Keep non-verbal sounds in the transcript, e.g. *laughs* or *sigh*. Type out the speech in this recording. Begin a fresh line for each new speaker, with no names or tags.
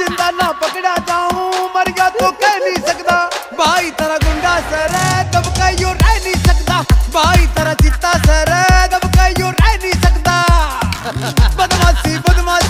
ज़िंदा ना पकड़ा जाऊँ मर गया तो कह नहीं सकता भाई तेरा गुंडा सर है दब यो रह नहीं सकता भाई तेरा जीता सर है दब यो रह नहीं सकता *laughs* बदमाशी बदमाशी।